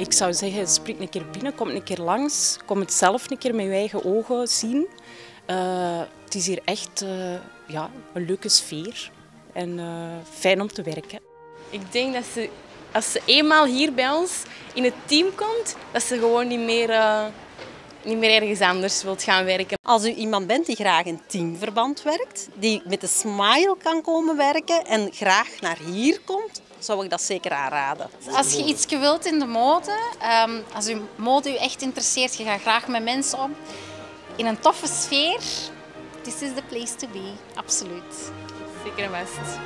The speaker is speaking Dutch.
Ik zou zeggen, spring een keer binnen, kom een keer langs, kom het zelf een keer met je eigen ogen zien. Uh, het is hier echt uh, ja, een leuke sfeer en uh, fijn om te werken. Ik denk dat ze, als ze eenmaal hier bij ons in het team komt, dat ze gewoon niet meer, niet meer ergens anders wilt gaan werken. Als u iemand bent die graag in teamverband werkt, die met een smile kan komen werken en graag naar hier komt, zou ik dat zeker aanraden. Als je iets wilt in de mode, um, als u mode u echt interesseert, je gaat graag met mensen om, in een toffe sfeer, this is the place to be, absoluut. Zeker een must.